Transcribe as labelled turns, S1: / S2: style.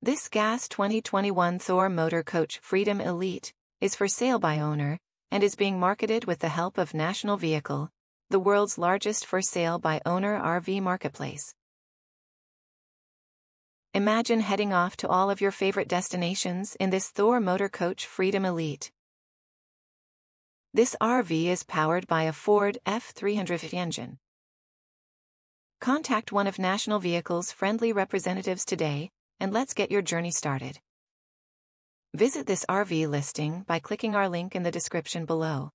S1: This gas 2021 Thor Motor Coach Freedom Elite is for sale by owner and is being marketed with the help of National Vehicle, the world's largest for sale by owner RV marketplace. Imagine heading off to all of your favorite destinations in this Thor Motor Coach Freedom Elite. This RV is powered by a Ford F350 engine. Contact one of National Vehicle's friendly representatives today, and let's get your journey started. Visit this RV listing by clicking our link in the description below.